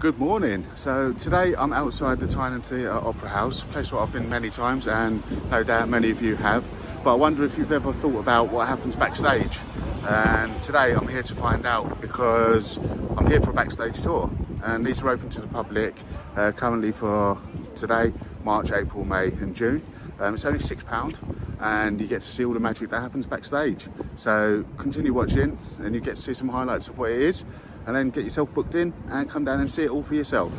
Good morning. So today I'm outside the Tyne Theatre Opera House, a place where I've been many times and no doubt many of you have. But I wonder if you've ever thought about what happens backstage. And today I'm here to find out because I'm here for a backstage tour and these are open to the public uh, currently for today, March, April, May and June. Um, it's only £6 and you get to see all the magic that happens backstage. So continue watching and you get to see some highlights of what it is and then get yourself booked in and come down and see it all for yourself.